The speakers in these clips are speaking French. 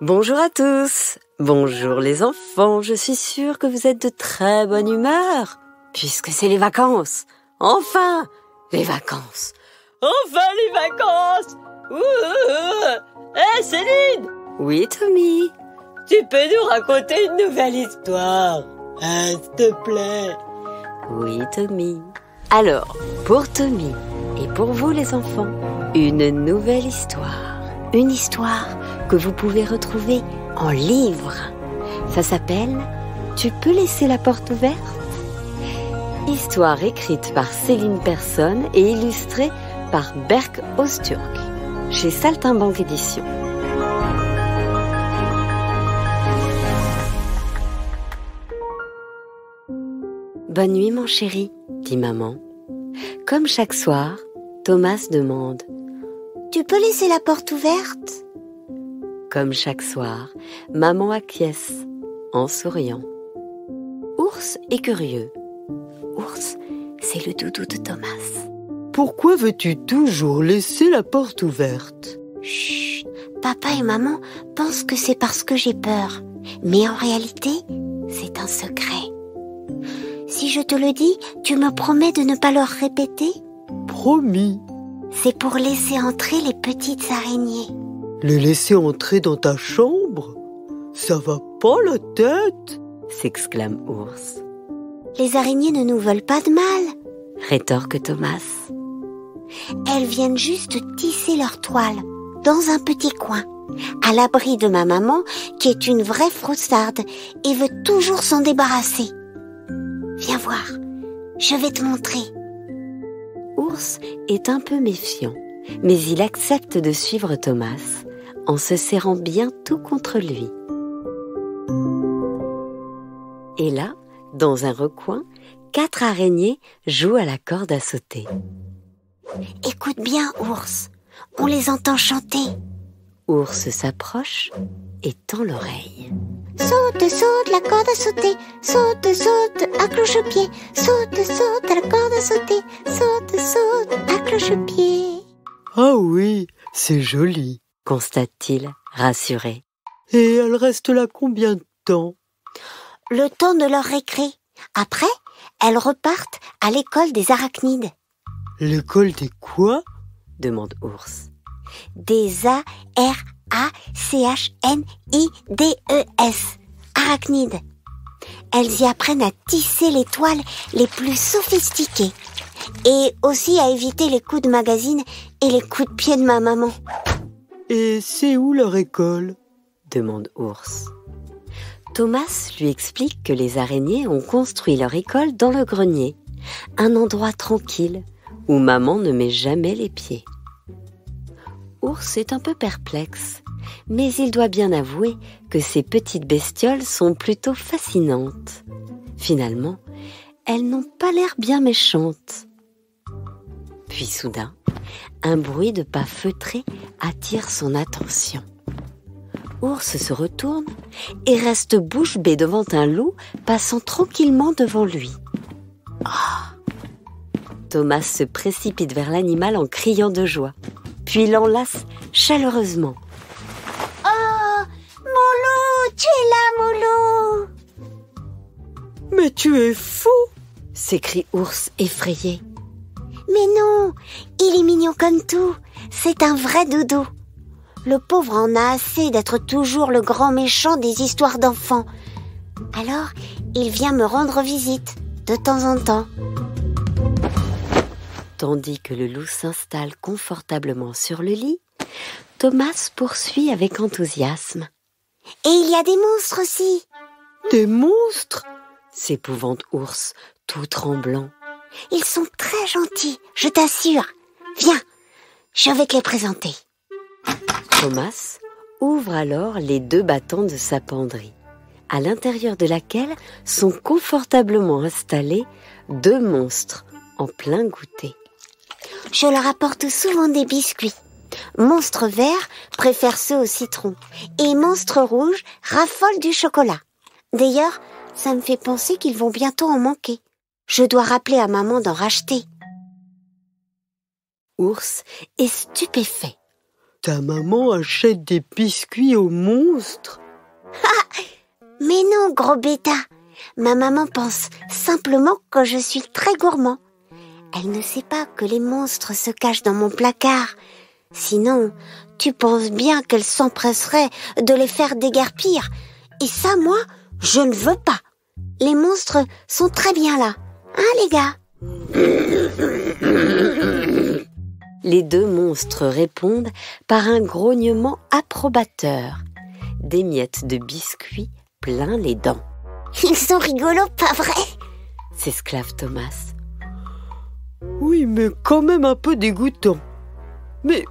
Bonjour à tous. Bonjour les enfants. Je suis sûre que vous êtes de très bonne humeur, puisque c'est les vacances. Enfin, les vacances. Enfin les vacances Hé Céline Oui, Tommy. Tu peux nous raconter une nouvelle histoire Hein, S'il te plaît? Oui, Tommy. Alors, pour Tommy et pour vous les enfants, une nouvelle histoire. Une histoire que vous pouvez retrouver en livre. Ça s'appelle Tu peux laisser la porte ouverte? Histoire écrite par Céline Personne et illustrée par Berk Osturk chez Saltimbanque Édition. Bonne nuit mon chéri, dit maman. Comme chaque soir, Thomas demande Tu peux laisser la porte ouverte? Comme chaque soir, maman acquiesce en souriant. Ours est curieux. Ours, c'est le doudou de Thomas. Pourquoi veux-tu toujours laisser la porte ouverte? Chut, papa et maman pensent que c'est parce que j'ai peur. Mais en réalité, c'est un secret. Si je te le dis, tu me promets de ne pas leur répéter? Promis. C'est pour laisser entrer les petites araignées. Les laisser entrer dans ta chambre? Ça va pas la tête? S'exclame Ours. Les araignées ne nous veulent pas de mal. Rétorque Thomas. Elles viennent juste tisser leur toile dans un petit coin, à l'abri de ma maman qui est une vraie froussarde et veut toujours s'en débarrasser. Viens voir, je vais te montrer. Ours est un peu méfiant, mais il accepte de suivre Thomas en se serrant bien tout contre lui. Et là, dans un recoin, quatre araignées jouent à la corde à sauter. Écoute bien, ours, on les entend chanter. Ours s'approche et tend l'oreille. Saute, saute, la corde à sauter. Saute, saute, à cloche-pied. Saute, saute, la corde à sauter. Saute, saute, à cloche-pied. Ah oui, c'est joli. Constate-t-il, rassuré. Et elle reste là combien de temps? Le temps de leur récré. Après, elles repartent à l'école des arachnides. L'école des quoi? demande Ours. Des A-R-A-C-H-N-I-D-E-S. Arachnides. Elles y apprennent à tisser les toiles les plus sophistiquées. Et aussi à éviter les coups de magazine et les coups de pied de ma maman. Et c'est où leur école demande Ours. Thomas lui explique que les araignées ont construit leur école dans le grenier, un endroit tranquille où maman ne met jamais les pieds. Ours est un peu perplexe, mais il doit bien avouer que ces petites bestioles sont plutôt fascinantes. Finalement, elles n'ont pas l'air bien méchantes. Puis soudain, un bruit de pas feutrés attire son attention. Ours se retourne et reste bouche bée devant un loup passant tranquillement devant lui. Thomas se précipite vers l'animal en criant de joie, puis l'enlace chaleureusement. Oh, Moulou, tu es là, Moulou Mais tu es fou s'écrie Ours effrayé. Mais non, il est mignon comme tout. C'est un vrai doudou. Le pauvre en a assez d'être toujours le grand méchant des histoires d'enfants. Alors, il vient me rendre visite, de temps en temps. Tandis que le loup s'installe confortablement sur le lit, Thomas poursuit avec enthousiasme. Et il y a des monstres aussi. Des monstres? S'épouvante Ours, tout tremblant. Ils sont très gentils, je t'assure. Viens, je vais te les présenter. Thomas ouvre alors les deux battants de sa penderie, à l'intérieur de laquelle sont confortablement installés deux monstres en plein goûter. Je leur apporte souvent des biscuits. Monstre vert préfère ceux au citron et monstre rouge raffole du chocolat. D'ailleurs, ça me fait penser qu'ils vont bientôt en manquer. Je dois rappeler à maman d'en racheter. Ours est stupéfait. Ta maman achète des biscuits aux monstres Mais non, gros bêta. Ma maman pense simplement que je suis très gourmand. Elle ne sait pas que les monstres se cachent dans mon placard. Sinon, tu penses bien qu'elle s'empresserait de les faire déguerpir. Et ça, moi, je ne veux pas. Les monstres sont très bien là. Hein, les gars Les deux monstres répondent par un grognement approbateur. Des miettes de biscuits plein les dents. Ils sont rigolos, pas vrai? S'esclave Thomas. Oui, mais quand même un peu dégoûtant. Mais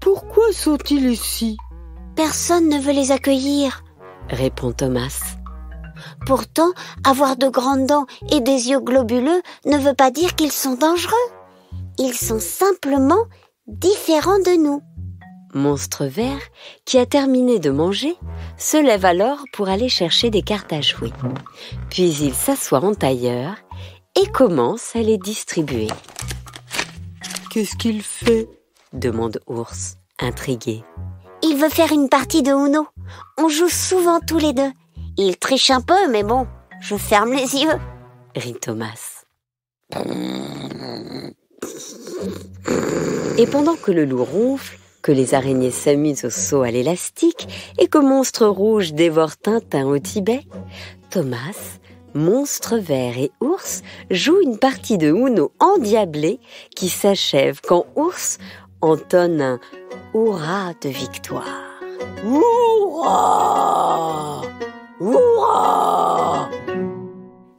pourquoi sont-ils ici? Personne ne veut les accueillir. répond Thomas. Pourtant, avoir de grandes dents et des yeux globuleux ne veut pas dire qu'ils sont dangereux. Ils sont simplement différents de nous. Monstre vert, qui a terminé de manger, se lève alors pour aller chercher des cartes à jouer. Puis il s'assoit en tailleur et commence à les distribuer. Qu'est-ce qu'il fait? demande Ours, intrigué. Il veut faire une partie de Uno. On joue souvent tous les deux. Il triche un peu, mais bon, je ferme les yeux. rit Thomas. Et pendant que le loup ronfle, que les araignées s'amusent au saut à l'élastique et que Monstre Rouge dévore Tintin au Tibet, Thomas, Monstre Vert et Ours jouent une partie de Uno endiablé qui s'achève quand Ours entonne un hurrah de victoire. Hurrah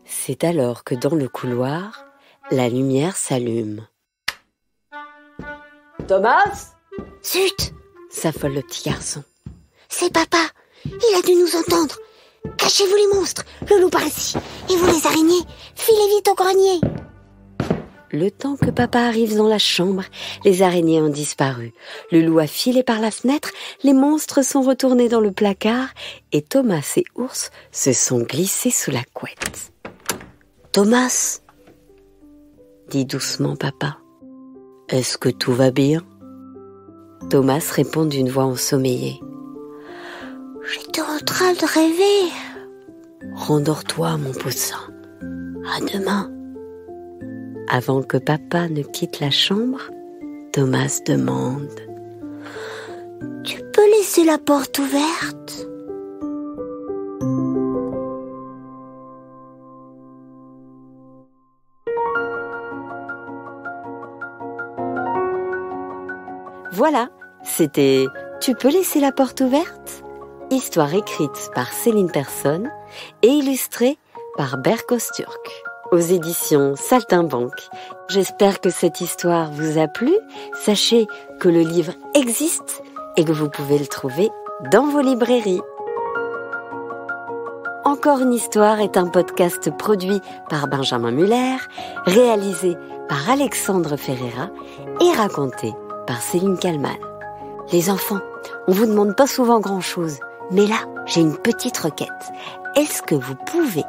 C'est alors que dans le couloir, la lumière s'allume. Thomas? Zut S'affole le petit garçon. C'est papa. Il a dû nous entendre. Cachez-vous les monstres, le loup par ici. Et vous les araignées, filez vite au grenier. Le temps que papa arrive dans la chambre, les araignées ont disparu. Le loup a filé par la fenêtre, les monstres sont retournés dans le placard et Thomas et Ours se sont glissés sous la couette. Thomas, dit doucement papa, est-ce que tout va bien? Thomas répond d'une voix ensommeillée. J'étais en train de rêver. Rendors-toi, mon poussin. À demain. Avant que papa ne quitte la chambre, Thomas demande. Tu peux laisser la porte ouverte? Voilà, c'était Tu peux laisser la porte ouverte? Histoire écrite par Céline Persson et illustrée par Berkos Turc aux éditions Saltimbanque. J'espère que cette histoire vous a plu. Sachez que le livre existe et que vous pouvez le trouver dans vos librairies. Encore une histoire est un podcast produit par Benjamin Muller, réalisé par Alexandre Ferreira et raconté par Céline Kalman. Les enfants, on vous demande pas souvent grand chose, mais là, j'ai une petite requête. Est-ce que vous pouvez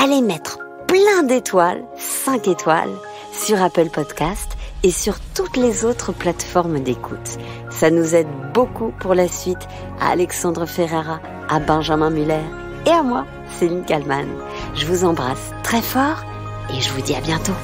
aller mettre plein d'étoiles, 5 étoiles, sur Apple Podcast et sur toutes les autres plateformes d'écoute. Ça nous aide beaucoup pour la suite à Alexandre Ferrara, à Benjamin Muller et à moi, Céline Kalman. Je vous embrasse très fort et je vous dis à bientôt.